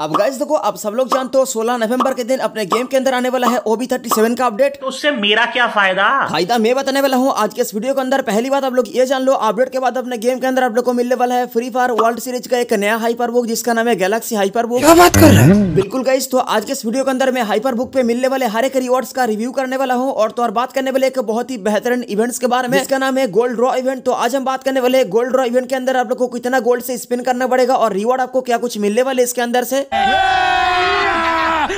अब गाइस देखो आप सब लोग जानते हो 16 नवंबर के दिन अपने गेम के अंदर आने वाला है ओबी थर्टी सेवन का अपडेट तो उससे मेरा क्या फ़ायदा? फ़ायदा मैं बताने वाला हूँ आज के इस वीडियो के अंदर पहली बात आप लोग ये जान लो अपडेट के बाद अपने गेम के अंदर आप लोग को मिलने वाला है फ्री फायर वर्ल्ड सीरीज़ का एक नया हाइपर बुक जिसका नाम है गैलेक्सी हाइपर बुक क्या बात कर रहे हैं? बिल्कुल गाइस तो आज के इस वीडियो के अंदर मैं हाइपर बुक पे मिलने वाले हर एक रिवॉर्ड्स का रिव्यू करने वाला हूँ और तो और बात करने वाले एक बहुत ही बेहतरीन इवेंट्स के बारे में इसका नाम है गोल्ड ड्रॉ इवेंट तो आज हम बात करने वाले गोल्ड ड्रॉ इवेंट के अंदर आप लोग को कितना गोल्ड से स्पिन करना पड़ेगा और रिवॉर्ड आपको क्या कुछ मिलने वाले इसके अंदर से। Yeah!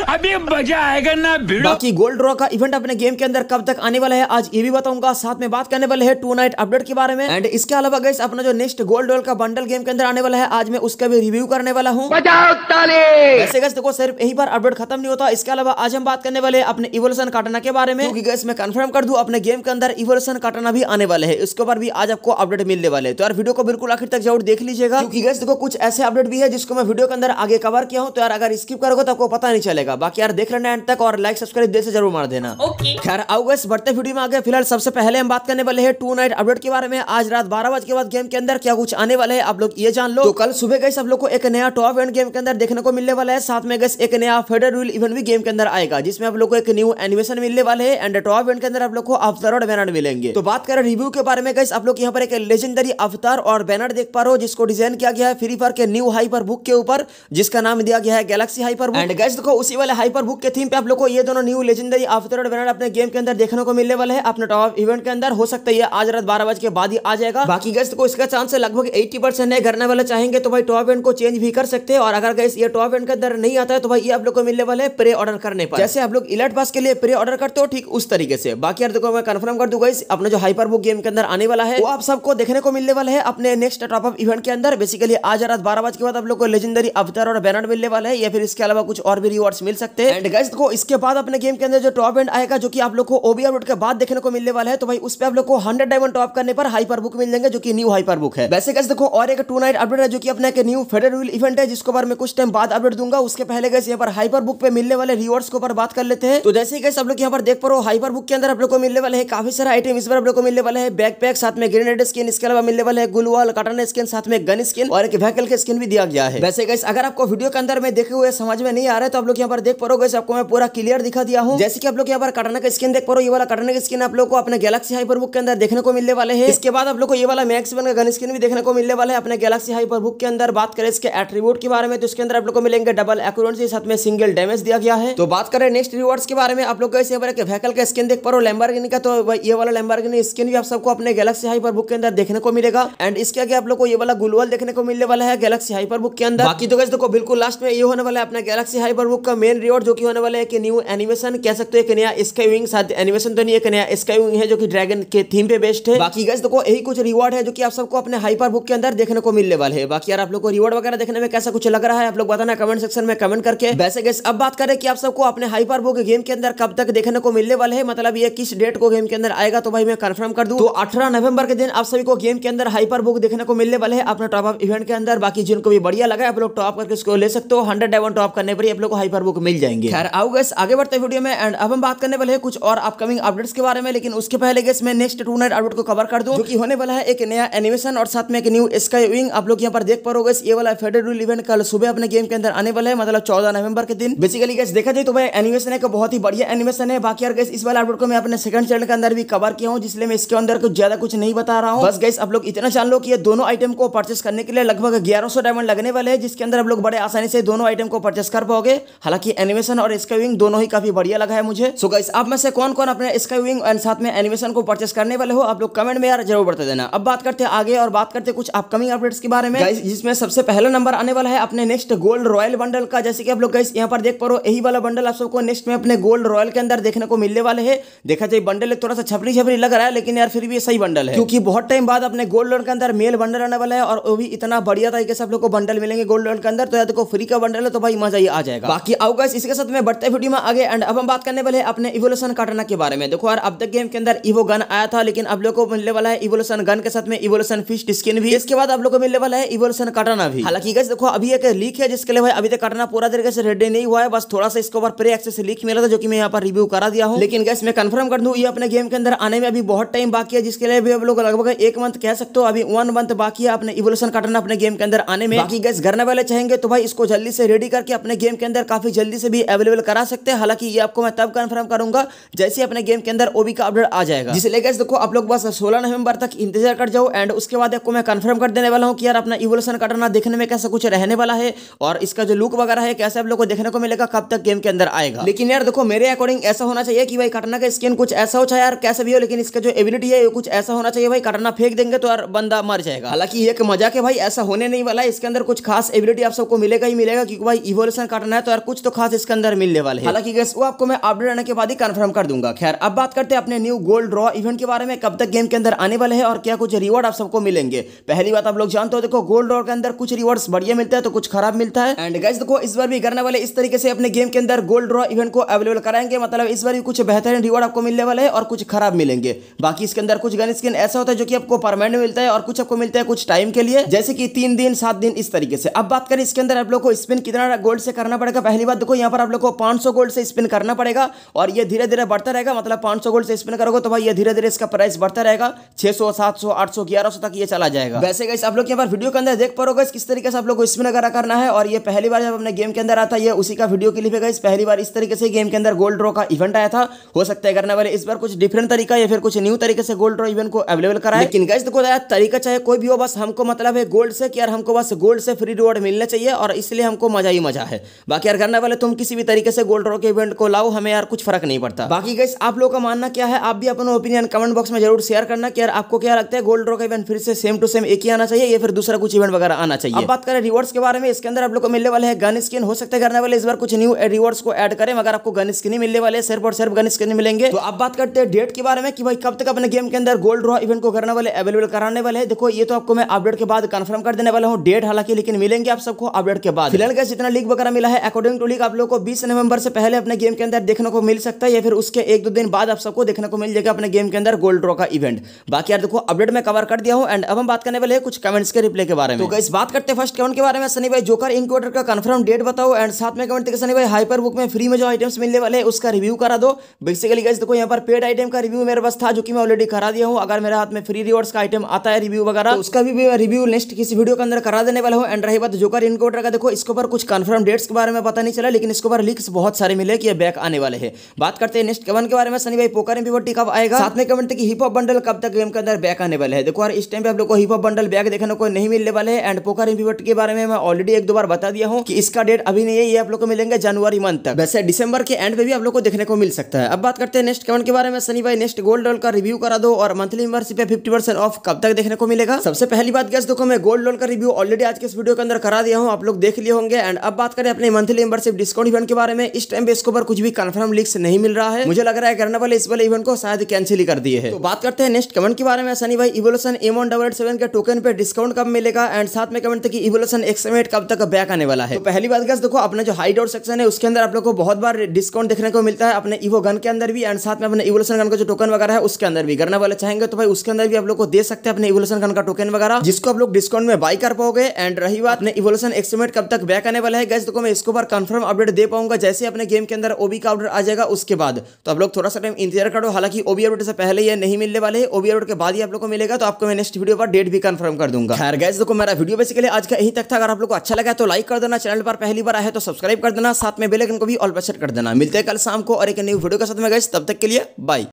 अभी मज़ा आएगा ना भिड़ो। बाकी गोल्ड ड्रॉ का इवेंट अपने गेम के अंदर कब तक आने वाला है आज ये भी बताऊँगा। साथ में बात करने वाले हैं टू नाइट अपडेट के बारे में। एंड इसके अलावा गैस अपना जो नेक्स्ट गोल्ड डॉल का बंडल गेम के अंदर आने वाला है आज मैं उसका भी रिव्यू करने वाला हूँ। बजाओ वैसे गैस देखो सिर्फ़ यही बार अपडेट खत्म नहीं होता। इसके अलावा आज हम बात करने वाले हैं अपने इवोल्यूशन काटना के बारे में। क्योंकि गैस मैं कंफर्म कर दू अपने गेम के अंदर इवोल्यूशन काटना भी आने वाले है। इसके ऊपर भी आज आपको अपडेट मिलने वाले हैं। तो यार वीडियो को बिल्कुल आखिर तक ज़रूर देख लीजिएगा। क्योंकि गैस देखो कुछ ऐसे अपडेट भी है जिसको मैं वीडियो के अंदर आगे कवर किया हूँ। तो यार अगर स्किप करोगे तो आपको पता नहीं चलेगा। बाकी यार देख लेना एंड तक और लाइक सब्सक्राइब दे से ज़रूर मार देना। ओके खैर आओ गैस बढ़ते वीडियो में आगे फ़िलहाल सबसे पहले हम बात करने वाले हैं टू नाइट अपडेट के बारे में। आज रात बारह बजे के बाद गेम के अंदर क्या कुछ आने वाले हैं आप लोग ये जान लो। तो कल सुबह गए सब लोग को एक नया टॉप एंड गेम के अंदर देखने को मिलने वाला है। साथ में गैस एक नया फेडर रूल इवेंट भी गेम के अंदर आएगा जिसमें आप लोग को एक न्यू एनिमेशन मिलने वाले हैं। एंड टॉप एंड के अंदर आप लोग को अवतार और बैनर मिलेंगे। तो बात करें रिव्यू के बारे में गैस आप लोग यहाँ पर एक लेजेंडरी अवतार और बैनर देख पा रहे हो जिसको डिज़ाइन किया गया है फ्री फायर के न्यू हाइपर बुक के ऊपर जिसका नाम दिया गया है galaxy hyper book and guys देखो उसी वाले हाइपर बुक के थीम पे आप लोग को ये दोनों न्यू लेजेंडरी अवतार और बैनर अपने गेम के अंदर देखने को मिलने वाले हैं। अपने टॉप इवेंट के अंदर हो सकता है आज रात बारह बजे के बाद ही आ जाएगा। बाकी गैस को इसका चांस लगभग एट्टी परसेंट है करने वाले चाहेंगे तो भाई टॉप इवेंट को चेंज भी कर सकते हैं। और अगर गैस ये टॉप इवेंट के अंदर नहीं आता है तो भाई ये आप लोग को मिलने वाले प्रे ऑर्डर करने पर। जैसे आप लोग इलेट पास के लिए प्रे ऑर्डर करते हो, ठीक उस तरीके से। बाकी यार देखो, मैं कंफर्म कर दूँगा इस अपना जो हाइपर बुक गेम के अंदर आने वाला है, वो आप सबको देखने को मिलने वाला है अपने नेक्स्ट टॉप अप इवेंट के अंदर। बेसिकली आज रात बारह बजे के बाद आप लोग को लेजेंडरी अवतार और बैनर मिलने वाला है, या फिर इसके अलावा कुछ और भी रिवॉर्ड्स मिल सकते हैं। एंड गाइस देखो, इसके बाद अपने गेम के अंदर जो टॉप एंड आएगा, जो कि आप लोग को ओबी अपडेट के बाद देखने को मिलने वाला है तो भाई उस पे आप लोग को हंड्रेड डायमंड टॉप करने पर हाइपर बुक मिल जाएँगे, जो कि न्यू हाइपर बुक है। वैसे गाइस देखो, और एक टू नाइट अपडेट है, जो कि अपना एक न्यू फेडरल व्हील इवेंट है, जिसको बार मैं कुछ टाइम बाद अपडेट दूँगा। उसके पहले गैस यहाँ पर हाइपर बुक पे मिलने वाले रिवॉर्ड्स के ऊपर बात कर लेते हैं। तो जैसे गैस आप लोग यहाँ पर देख पा रहे हो हाइपर बुक के अंदर आप लोग को मिलने वाले हैं, काफ़ी सारे आइटम इस बार आप लोग को मिलने वाले हैं। बैक पैक साथ में ग्रेनेड स्किन इसके अलावा मिलने वाले हैं गुलवाल कटन स्किन साथ में गन स्किन और एक व्हीकल के स्किन भी दिया गया है। वैसे गैस अगर आपको वीडियो के अंदर में देखे हुए, समझ में नहीं आ रहा है तो आप लोग यहाँ पर देख पा रहे आपको मैं पूरा क्लियर दिखा दिया हूँ। जैसे कि आप लोग यहाँ पर कटना का स्किन देख पा रहे हो ये वाला कटना का स्किन आप लोग को अपने गैलेक्सी हाइपर बुक के अंदर देखने को मिलने वाले हैं। इसके बाद आप लोग को ये वाला मैक्स वन का गन स्किन भी देखने को मिलने वाला है अपने गैलेक्सी हाइपर बुक के अंदर। बात करें इसके एट्रीब्यूट के बारे में तो इसके अंदर आप लोग को मिलेंगे डबल एक्यूरेंसी साथ में सिंगल डैमेज दिया गया है। तो बात करें नेक्स्ट रिवॉर्ड्स के बारे में, आप लोग यहाँ पर एक व्हीकल का स्किन देख पा रहे हो लैम्बोर्गिनी का तो ये वाला लैम्बोर्गिनी स्किन भी आप सबको अपने गैलेक्सी हाइपर बुक के अंदर देखने को मिलेगा। एंड इसके आगे आप लोग को ये वाला गुलवल देखने को मिलने वाला है गैलेक्सी हाइपर बुक के अंदर। बाकी तो guys, देखो, बिल्कुल लास्ट में ये होने वाला है अपना galaxy hyper book main reward जो कि होने वाला है कि न्यू एनिमेशन कह सकते हो एक नया स्काई विंग साथ एनिमेशन तो नहीं एक नया स्काई विंग है जो कि ड्रैगन के थीम पे बेस्ड है। बाकी गैस देखो यही कुछ रिवॉर्ड है जो कि आप सबको अपने हाइपर बुक के अंदर देखने को मिलने वाले है। बाकी यार आप लोग को रिवॉर्ड वगैरह देखने में कैसा कुछ लग रहा है आप लोग बताना कमेंट सेक्शन में कमेंट करके। वैसे गैस अब बात करें कि आप सबको अपने हाइपर बुक गेम के अंदर कब तक देखने को मिलने वाले है मतलब ये किस डेट को गेम के अंदर आएगा तो भाई मैं कंफर्म कर दूँ। तो अठारह नवंबर के दिन आप सभी को गेम के अंदर हाइपर बुक देखने को मिलने वाले है अपना टॉप अप इवेंट के अंदर। बाकी जिनको भी बढ़िया लगा आप लोग टॉप करके इसको ले सकते हो। हंड्रेड डायमंड टॉप करने पर ही आप लोग को हाइपर बुक मिल जाएँगे। खैर, आओ गैस आगे बढ़ते वीडियो में एंड अब हम बात करने वाले हैं कुछ और अपकमिंग अपडेट्स के बारे में, लेकिन उसके पहले गैस मैं नेक्स्ट टू नाइट अपडेट को कवर कर दूँ कि होने वाला है एक नया एनिमेशन और साथ में एक न्यू स्काई विंग आप लोग यहाँ पर देख पा रहे ये वाला फेडरल इवेंट कल सुबह अपने गेम के अंदर आने वाला है मतलब चौदह नवंबर के दिन। बेसिकली गैस देखा जाए तो भाई एनिमेशन एक बहुत ही बढ़िया एनिमेशन है। बाकी यार गैस इस वाले अपडेट को मैं अपने सेकंड चैनल के अंदर भी कवर किया हूँ, जिसलिए मैं इसके अंदर कुछ ज़्यादा कुछ नहीं बता रहा हूँ। बस गैस आप लोग इतना जान लो कि ये दोनों आइटम को परचेस करने के लिए लगभग ग्यारह डायमंड लगने वाले हैं, जिसके अंदर आप लोग बड़े आसानी से दोनों आइटम को परचेस कर पाओगे। हालाँकि एनिमेशन और स्काई विंग दोनों ही काफ़ी बढ़िया लगा है मुझे। सो गैस आप में से कौन कौन अपने स्काई विंग एंड साथ में एनिमेशन को परचेस करने वाले हो आप लोग कमेंट में यार ज़रूर बता देना। अब बात करते हैं आगे और बात करते हैं कुछ अपकमिंग अपडेट्स के बारे में। जिसमें सबसे पहला नंबर आने वाला है अपने नेक्स्ट गोल्ड रॉयल बंडल का। जैसे कि आप लोग गैस यहाँ पर देख पा रहे हो यही वाला बंडल आप सबको नेक्स्ट में अपने गोल्ड रॉयल के अंदर देखने को मिलने वाले है। देखा जाए बंडल थोड़ा सा छपरी छपरी लग रहा है लेकिन यार फिर भी सही बंडल है। क्योंकि बहुत टाइम बाद अपने गोल्ड लोन के अंदर मेल बंडल आने वाला है और वो भी इतना बढ़िया तरीके से आप लोग को बंडल मिलेंगे गोल्ड लोन के अंदर तो यार देखो फ्री का बंडल है तो भाई मज़ा ही आ जाएगा। बाकी आओ इसके साथ में बढ़ते वीडियो में आगे एंड अब हम बात करने वाले हैं अपने इवोल्यूशन काटना के बारे में। देखो यार, अब तक गेम के अंदर इवो गन आया था, लेकिन अब लोग को मिलने वाला है इवोल्यूशन गन के साथ में इवोल्यूशन फिस्ट स्किन भी। इसके बाद आप लोग को मिलने वाला है इवोल्यूशन काटना भी। हालाँकि गाइस देखो, अभी एक लीक है, जिसके लिए भाई अभी तक काटना पूरा तरीके से रेडी नहीं हुआ है, बस थोड़ा सा इसके ऊपर प्रे एक्सेस लीक मिला था, जो कि मैं यहाँ पर रिव्यू करा दिया हूँ। लेकिन गैस मैं कंफर्म कर दूँ, ये अपने गेम के अंदर आने में अभी बहुत टाइम बाकी है, जिसके लिए भी आप लोग लगभग एक मंथ कह सकते हो, अभी वन मंथ बाकी है अपने इवोल्यूशन काटना अपने गेम के अंदर आने में। बाकी गैस करने वाले चाहेंगे तो भाई इसको जल्दी से रेडी करके अपने गेम के अंदर काफ़ी जल्दी से भी अवेलेबल करा सकते हैं। हालाँकि ये आपको मैं तब कंफर्म करूँगा जैसे अपने गेम के अंदर ओबी का अपडेट आ जाएगा। जिसलिए गैस देखो, आप लोग बस सोलह नवंबर तक इंतज़ार कर जाओ एंड उसके बाद आपको मैं कंफर्म कर देने वाला हूँ कि यार अपना इवोल्यूशन काटना देखने में कैसा कुछ रहने वाला है और इसका जो लुक वगैरह है, कैसे आप लोग को देखने को मिलेगा, कब तक गेम के अंदर आएगा। लेकिन यार देखो, मेरे अकॉर्डिंग ऐसा होना चाहिए कि भाई कटना का स्किन कुछ ऐसा हो चाहे यार कैसे भी हो, लेकिन इसका जो एबिलिटी है कुछ ऐसा होना चाहिए भाई, कटना फेंक देंगे तो यार बंदा मर जाएगा। हालाँकि एक मज़ाक है भाई, ऐसा होने नहीं वाला है। इसके अंदर कुछ खास एबिलिटी आप सबको मिलेगा ही मिलेगा, क्योंकि भाई इवोल्यूशन काटना है तो यार कुछ तो खास इसके अंदर मिलने वाले हालाँकि गैस वो आपको मैं अपडेट आने के बाद ही कंफर्म कर दूँगा। खैर, अब बात करते हैं अपने न्यू गोल्ड ड्रॉ इवेंट के बारे में, कब तक गेम के अंदर आने वाले हैं और क्या कुछ रिवॉर्ड आप सबको मिलेंगे। पहली बात आप लोग जानते हो, देखो गोल्ड ड्रॉ के अंदर कुछ रिवॉर्ड्स बढ़िया मिलता है तो कुछ खराब मिलता है। एंड गैस देखो, इस बार भी करने वाले इस तरीके से अपने गेम के अंदर गोल्ड ड्रॉ इवेंट को अवेलेबल कराएँगे। मतलब इस बार भी कुछ बेहतरीन रिवॉर्ड आपको मिलने वाले हैं और कुछ खराब मिलेंगे। बाकी इसके अंदर कुछ गन स्किन ऐसा होता है जो कि आपको परमानेंट मिलता है और कुछ आपको मिलता है कुछ टाइम के लिए। जैसे कि तीन दिन, सात दिन, इस तरीके से। अब बात करें इसके अंदर आप लोग को स्पिन कितना गोल्ड से करना पड़ेगा। पहली बात देखो, यहाँ पर आप लोग को पाँच गोल्ड से स्पिन करना पड़ेगा और ये धीरे धीरे बढ़ता रहेगा। मतलब पाँच गोल्ड से स्पिन करोगे तो भाई ये धीरे धीरे इसका प्राइस बढ़ता रहेगा। छह सौ, सात सौ, आठ सौ, ग्यारह सौ तक ये चला जाएगा। वैसे गैस आप लोग यहाँ पर वीडियो के अंदर देख पाओगे किस तरीके से आप लोग को स्पिन वगैरह करना है और ये पहली बार जब अपने गेम के अंदर आता है उसी का वीडियो क्लिप है गाइस पहली बार इस तरीके से गेम के अंदर गोल्ड ड्रॉ का इवेंट आया था। हो सकता है करने वाले इस बार कुछ डिफरेंट तरीका या फिर कुछ न्यू तरीके से गोल्ड ड्रॉ इवेंट को अवेलेबल करा है लेकिन गाइस देखो यार, तरीका चाहे कोई भी हो, बस हमको मतलब है गोल्ड से कि यार हमको बस गोल्ड से फ्री रिवॉर्ड मिलना चाहिए और इसलिए हमको मज़ा ही मज़ा है। बाकी यार करने वाले तुम किसी भी तरीके से गोल्ड ड्रॉ के इवेंट को लाओ हमें यार कुछ फ़र्क नहीं पड़ता। बाकी गाइस आप लोग का मानना क्या है? आप भी अपना ओपिनियन कमेंट बॉक्स में ज़रूर शेयर करना कि यार आपको क्या लगता है गोल्ड ड्रॉ का इवेंट फिर से सेम टू सेम एक ही आना चाहिए या फिर दूसरा कुछ इवेंट वगैरह आना चाहिए? अब बात करें रिवॉर्ड्स के बारे में इसके अंदर आप लोग को मिलने वाले हैं गन स्किन हो सकता है करने वाले इस बार कुछ न्यू रिवॉर्ड्स को ऐड करें मगर आपको गन स्किन ही मिलने वाले सिर्फ़ और सिर्फ़ गन स्किन मिलेंगे। तो अब बात करते हैं डेट के बारे में कि भाई कब तक अपने गेम के अंदर गोल्ड ड्रॉ इवेंट को करने वाले अवेलेबल कराने वाले हैं। देखो ये तो आपको मैं अपडेट के बाद कंफर्म कर देने वाला हूँ। डेट हालाँकि लेकिन मिलेंगे आप सबको अपडेट के बाद। फ़िलहाल का जितना लीक वगैरह मिला है अकॉर्डिंग टू लीक आप लोग को बीस नवंबर से पहले अपने गेम के अंदर देखने को मिल सकता है या फिर उसके एक दो दिन बाद आप सबको देखने को मिल जाएगा अपने गेम के अंदर गोल्ड ड्रॉ का इवेंट बाकी यार देखो अपडेट में कवर कर दिया हूँ एंड अब हम बात करने वाले हैं कुछ कमेंट्स के रिप्लाई के बारे में। तो इस बात करते हैं फ़र्स्ट कमेंट के बारे में। सनी भाई जोकर इंक्वेटर का कंफर्म डेट बताओ एंड साथ में कमेंट सनी भाई हाइपर बुक में फ्री में जो आइटम्स मिलने वाले हैं, उसका रिव्यू करा दो। बेसिकली गाइस देखो, यहाँ पर पेड आइटम का रिव्यू मेरे पास था, जो कि मैं ऑलरेडी करा दिया हूँ। अगर मेरे हाथ में फ्री रिवॉर्ड्स का आइटम आता है रिव्यू वगैरह तो उसका भी रिव्यू नेक्स्ट किसी वीडियो के अंदर करा देने वाला हूँ। एंड रही बात जोकर इनकोडर का, देखो, इसके ऊपर कुछ कंफर्म डेट्स के बारे में पता चला, लेकिन इसके ऊपर लिंक्स बहुत सारे मिले कि ये बैक आने वाले हैं। बात करते हैं नेक्स्ट कवन के बारे में। सनी भाई, पोकर एमपीवटी कब आएगा? साथ में कमेंट की हिप हॉप बंडल कब तक गेम के अंदर बैक आने वाले हैं। देखो यार, इस टाइम पे आप लोग को हिप हॉप बंडल बैक देखने को नहीं मिलने वाले हैं। एंड पोकर एमपीवटी के बारे में मैं ऑलरेडी एक दो बार बता दिया हूँ कि इसका डेट अभी नहीं है, ये आप लोग को मिलेंगे जनवरी मंथ तक। वैसे दिसंबर के एंड पे भी आप लोग को देखने को मिल सकता है। अब बात करते हैं नेक्स्ट कमेंट के बारे में। सनी भाई नेक्स्ट गोल्ड डॉल का रिव्यू करा दो और मंथली मेंबरशिप पे फिफ्टी परसेंट ऑफ़ कब तक देखने को मिलेगा? सबसे पहली बात गैस देखो मैं गोल्ड डॉल का रिव्यू ऑलरेडी आज के इस वीडियो के अंदर करा दिया हूँ। आप लोग देख लिए होंगे। एंड अब बात करें अपने मंथली मेंबरशिप डिस्काउंट इवेंट के बारे में, इस टाइम पे इसके ऊपर कुछ भी कंफर्म लिंक्स नहीं मिल रहा है। मुझे लग रहा है करने वाले इस वाले इवेंट को शायद कैंसिल ही कर दिए है। तो बात करते हैं नेक्स्ट कमेंट के बारे में। सनी भाई evolution M one double seven के टोकन पे डिस्काउंट कब मिलेगा? एंड साथ में कमेंट की इवोल्यूशन एक्समेट कब तक बैक आने वाला है? तो पहली बात देखो, अपने जो हाइड आउट सेक्शन है, उसके अंदर आप लोग को बहुत बार डिस्काउंट देखने को मिलता है अपने इवो गन के अंदर भी एंड साथ में अपने इवोल्यूशन गन का जो टोकन वगैरह है, उसके अंदर भी। करने वाले चाहेंगे तो भाई, उसके अंदर भी आप लोग को दे सकते हैं अपने इवोल्यूशन गन का टोकन वगैरह, जिसको आप लोग डिस्काउंट में बाई कर पाओगे। एंड रही बात, अपने इवोल्यूशन एक्समेट कब तक बैक आने वाला है? गैस देखो, मैं इसके ऊपर कंफर्म अपडेट दे पाऊँगा। जैसे अपने गेम के अंदर ओबी का अपडेट आ जाएगा, उसके बाद। तो आप लोग थोड़ा सा टाइम इंतज़ार करो। हालाँकि ओबी अपडेट से पहले ये नहीं मिलने वाले ओबी अपडेट के बाद ही आप लोग को मिलेगा तो आपको मैं नेक्स्ट वीडियो पर डेट भी कंफर्म कर दूँगा। खैर गैस देखो, मेरा वीडियो बेसिकली आज का यही तक था। अगर आप लोग को अच्छा लगा तो लाइक कर देना। चैनल पर पहली बार आए तो सब्सक्राइब कर देना। साथ में बेलेकन को भी ऑल पर कर देना। मिलते हैं कल शाम को और एक न्यू वीडियो के साथ में गैस तब तक के लिए बाय